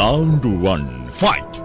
Round one, fight!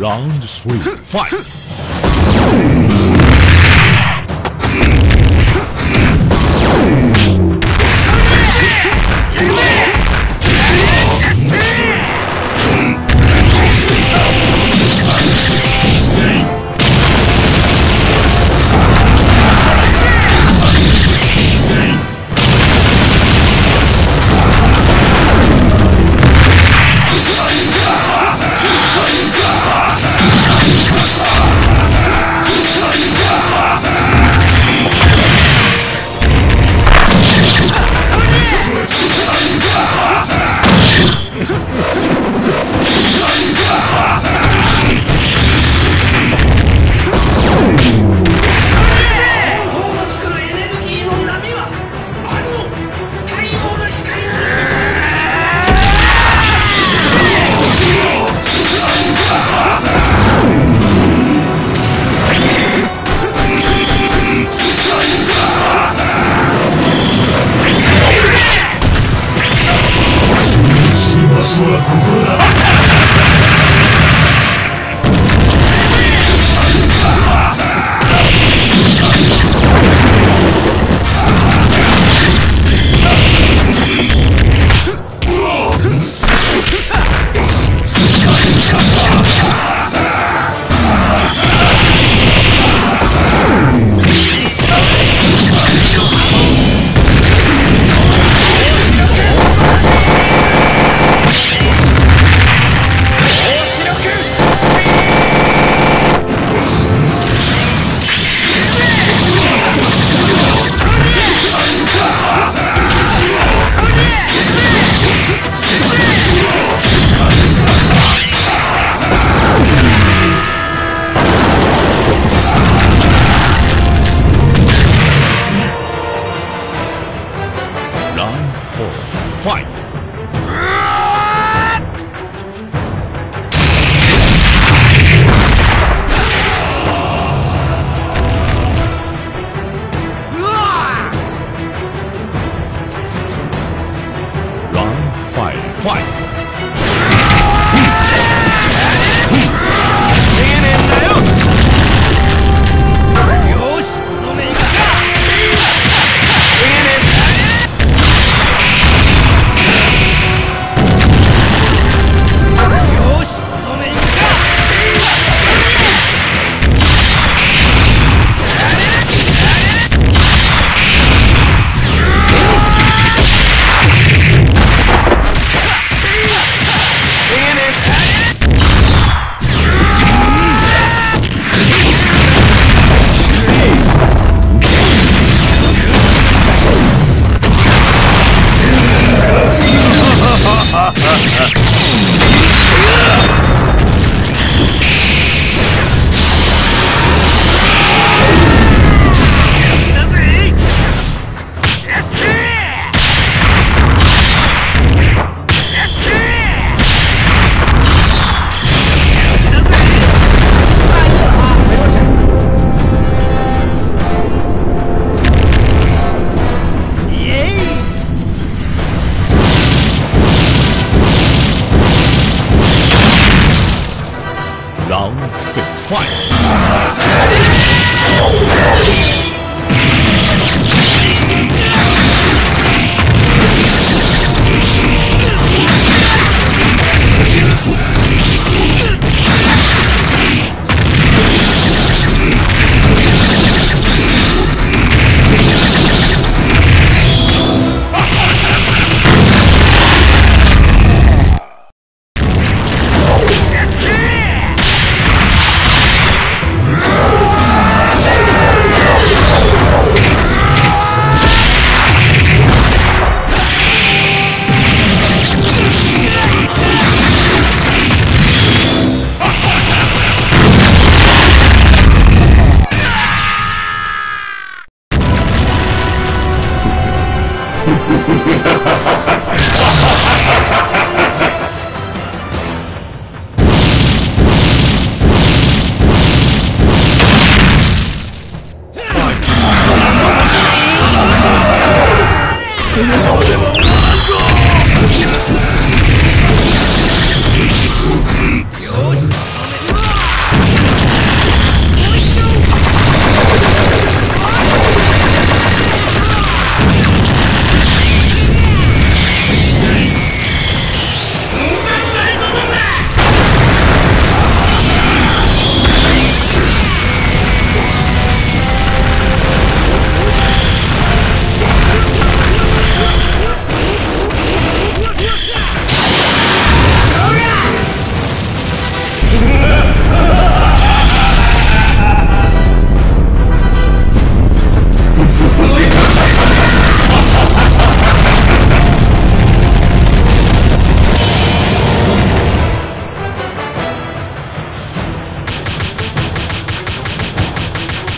ラウンドスリーファイト。Round four, fight! Fight! Fight! Oh,